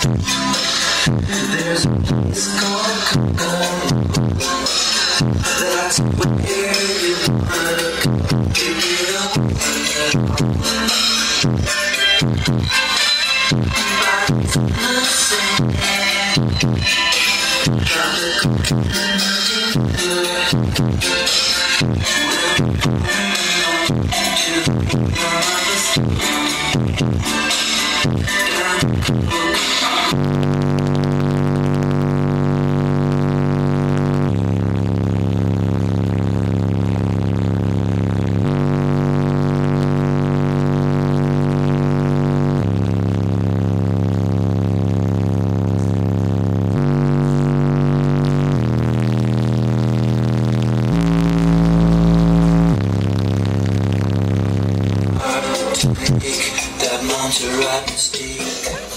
There's a place called you. give it that mountain rap stick.